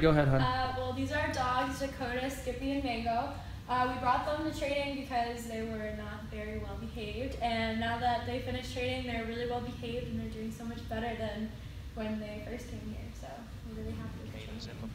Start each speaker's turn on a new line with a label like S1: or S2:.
S1: Go ahead, hon.
S2: Uh, well, these are dogs, Dakota, Skippy, and Mango. Uh, we brought them to training because they were not very well behaved, and now that they finished training, they're really well behaved and they're doing so much better than when they first came here. So we're really happy with them.